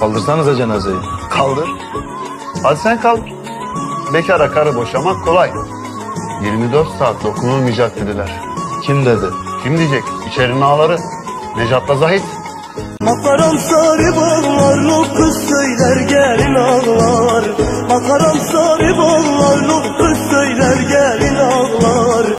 Kaldırsanıza cenazeyi. Kaldır. Hadi sen kaldır. Bekara karı boşamak kolay. 24 saat dokunulmayacak dediler. Kim dedi? Kim diyecek? İçerinin ağları. Necat'la Zahit. Makaram sarı bağlar, o kız söyler gelin ağlar. Makaram sarı bağlar,